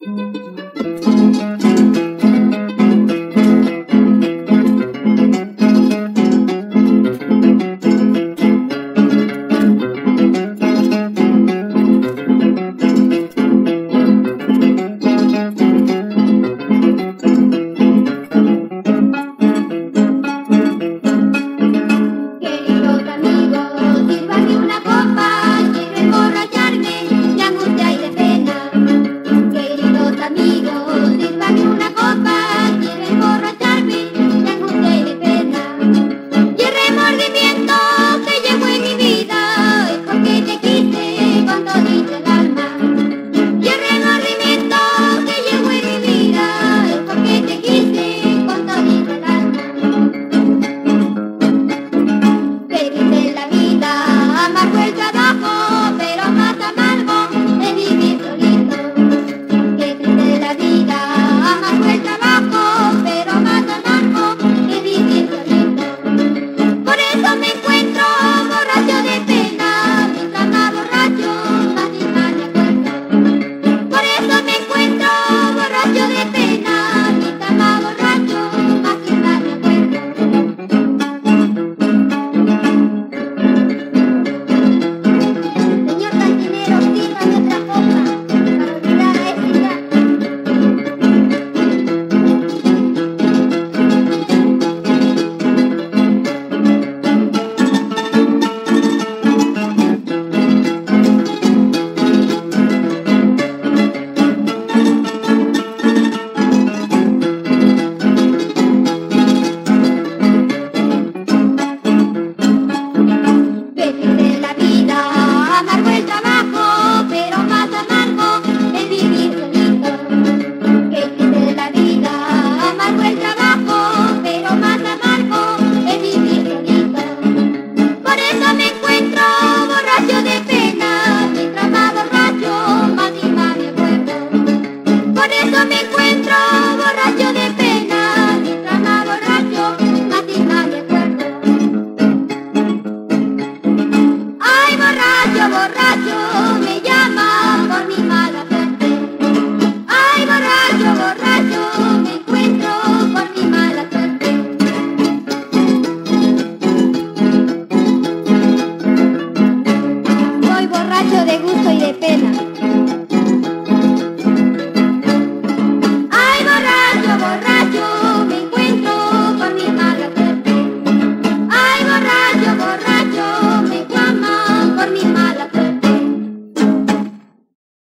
Müzik cuando me encuentro borracho de pena, mi cama borracho, más y más recuerdo. Ay, borracho, borracho, me llama por mi mala suerte. Ay, borracho, borracho, me encuentro por mi mala suerte. Voy borracho de gusto y de pena.